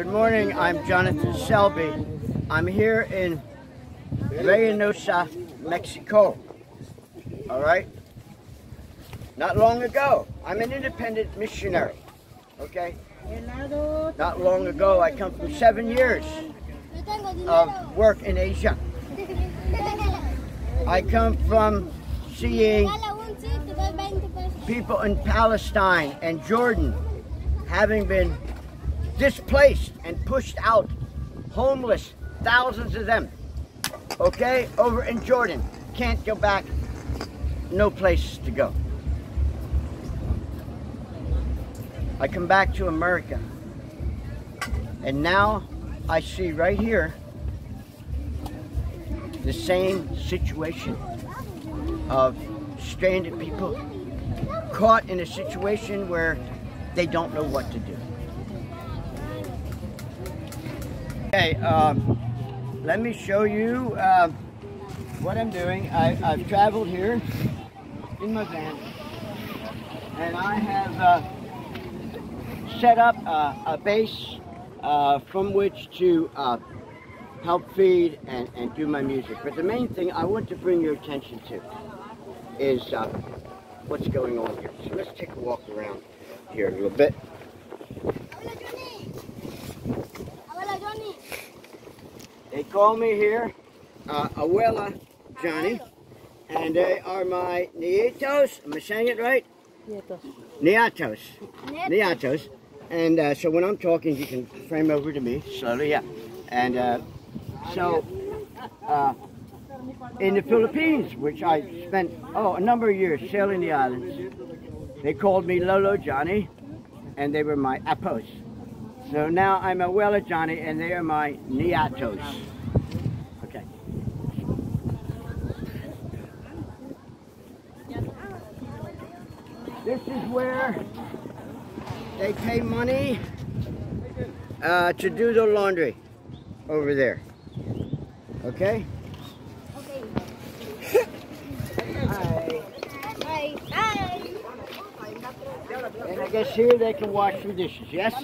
Good morning, I'm Jonathan Selby. I'm here in Reynosa, Mexico. All right? Not long ago, I'm an independent missionary. Okay? Not long ago, I come from seven years of work in Asia. I come from seeing people in Palestine and Jordan having been displaced and pushed out, homeless, thousands of them. Okay, over in Jordan, can't go back, no place to go. I come back to America, and now I see right here the same situation of stranded people caught in a situation where they don't know what to do. Okay, um, let me show you uh, what I'm doing. I, have traveled here in my van and I have uh, set up uh, a base uh, from which to uh, help feed and, and do my music. But the main thing I want to bring your attention to is uh, what's going on here. So let's take a walk around here a little bit. Call me here uh, Abuela Johnny, and they are my nietos. Am I saying it right? Nietos. Nietos. Nietos. And uh, so when I'm talking, you can frame over to me slowly, yeah. And uh, so uh, in the Philippines, which I spent, oh, a number of years sailing the islands, they called me Lolo Johnny, and they were my apos. So now I'm Abuela Johnny, and they are my Niatos. Okay. This is where they pay money uh, to do the laundry over there. Okay? Okay. Hi. Hi. Hi. And I guess here they can wash some dishes, yes?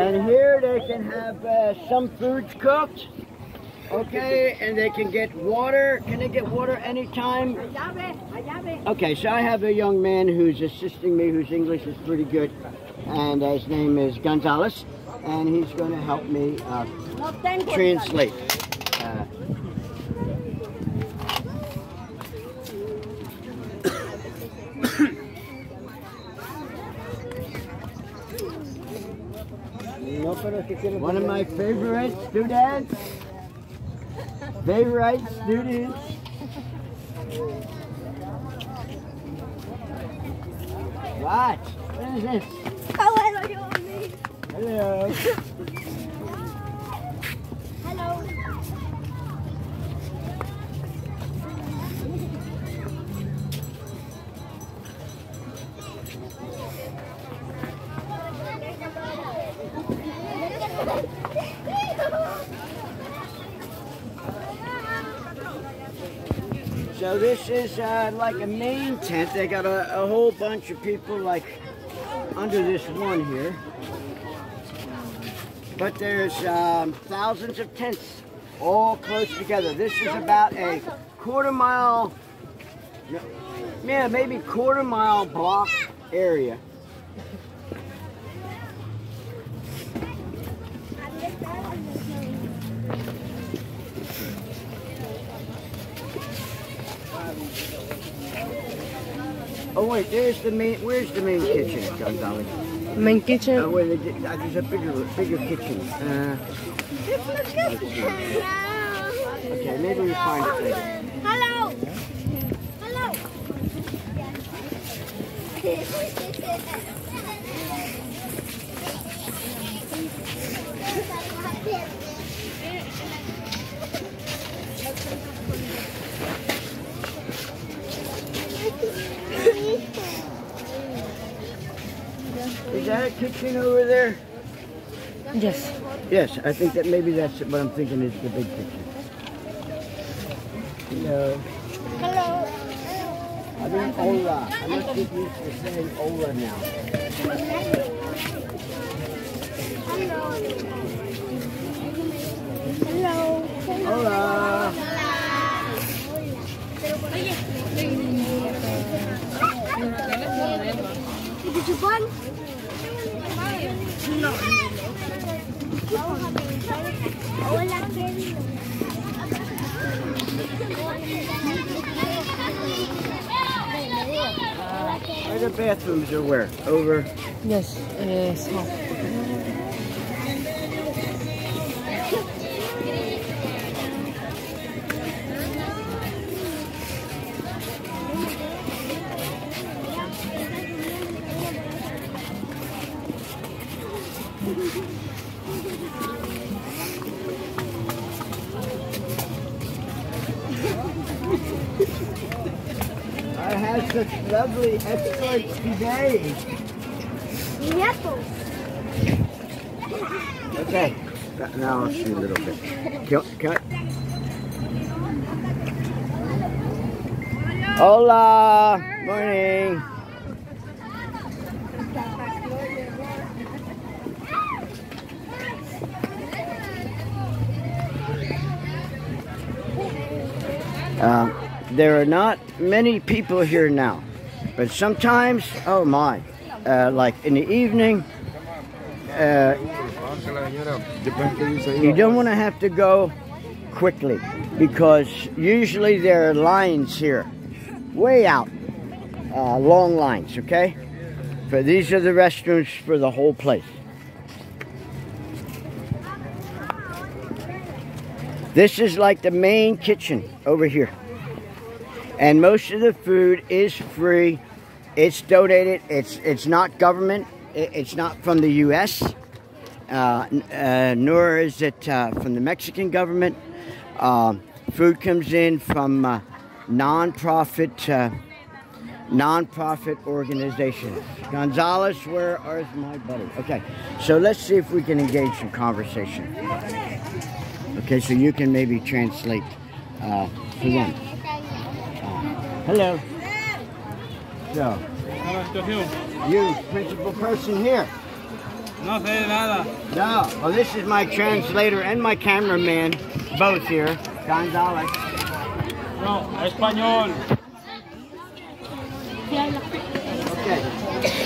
And here they can have uh, some foods cooked. Okay, and they can get water. Can they get water anytime? Okay, so I have a young man who's assisting me whose English is pretty good. And his name is Gonzalez. And he's going to help me uh, translate. Uh, One of my favorite students. Favorite students. What? What is this? Hello. So this is uh, like a main tent. They got a, a, whole bunch of people like under this one here. But there's um, thousands of tents all close together. This is about a quarter mile, yeah, maybe quarter mile block area. Oh wait, there's the main. Where's the main kitchen, Gonzalez? Main kitchen. Oh wait, uh, there's a bigger, bigger kitchen. Uh, okay, maybe we find it later. Hello. Hello. Is that a kitchen over there? Yes. Yes, I think that maybe that's what I'm thinking is the big kitchen. Hello. Hello. I mean Ola. I must get used to saying Ola now. Hello. Did you? No. Hola, querido. Where the bathrooms are where? Over. Yes, uh, small. I had such lovely exploits today. Nietos. Okay. Now I'll see a little bit. Cut. cut. Hola. Morning. Um, there are not many people here now, but sometimes, oh my, uh, like in the evening, uh, you don't want to have to go quickly because usually there are lines here, way out, uh, long lines, okay? But these are the restrooms for the whole place. This is like the main kitchen over here. And most of the food is free. It's donated. It's it's not government. It's not from the U.S. Uh, uh, nor is it uh, from the Mexican government. Um, food comes in from uh, non-profit uh, non-profit organizations. Gonzalez, where is my buddy? Okay, so let's see if we can engage in conversation. Okay, so you can maybe translate uh, for them. Uh, hello. So, you, principal person here. No sé nada. No. Well, this is my translator and my cameraman, both here. Gonzalez. No, español.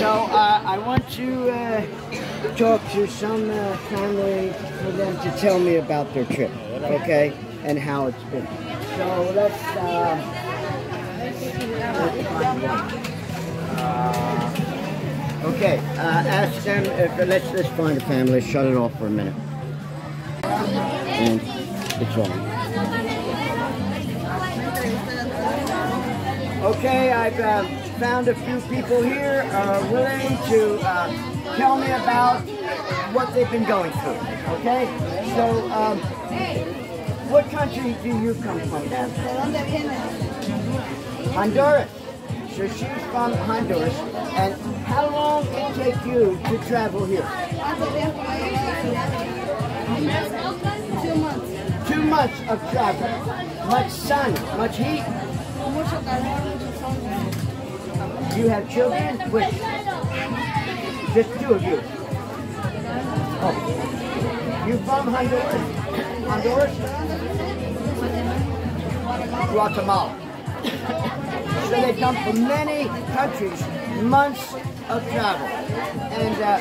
So uh, I want to uh, talk to some uh, family for them to tell me about their trip, okay, and how it's been. So let's. Uh. Uh, okay. Uh, ask them. If, let's let's find a family. Shut it off for a minute. And it's on. Okay, I've uh, found a few people here uh, willing to uh, tell me about what they've been going through. Okay, so um, what country do you come from, ma'am? Honduras. So she's from Honduras. And how long did it take you to travel here? Two months. Two months of travel. Much sun, much heat. You have children? Which? Just two of you. Oh. You from Honduras? Honduras? Guatemala. so they come from many countries, months of travel. And uh,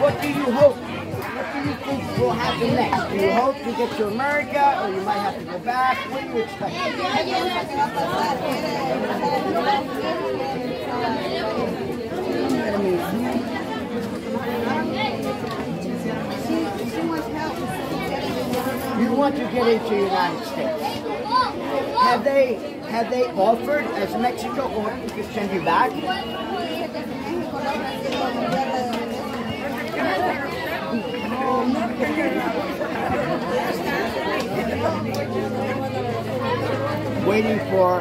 what do you hope? What do you think will happen next? Do you hope to get to America or you might have to go back? What do you expect? You want to get into the United States. Have they have they offered as Mexico or to send you back? Waiting for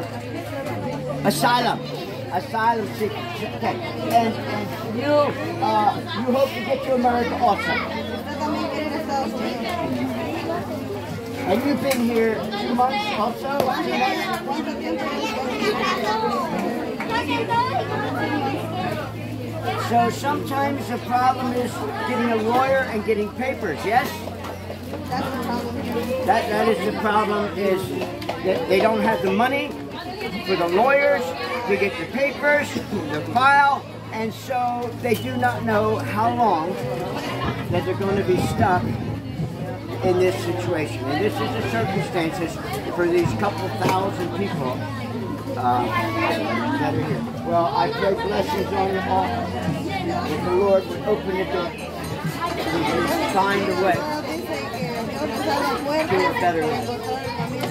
asylum. Asylum seekers. Okay. And, you uh, you hope to get to America also. And you've been here two months also? So sometimes the problem is getting a lawyer and getting papers, yes? That, that is the problem is that they don't have the money for the lawyers to get the papers, the file, and so they do not know how long that they're going to be stuck in this situation. And this is the circumstances for these couple thousand people uh, that are here. Well, I pray blessings on you all. That the Lord would open the door. Can find a way to a better.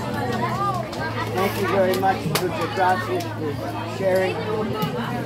Thank you very much, Muchas gracias for sharing.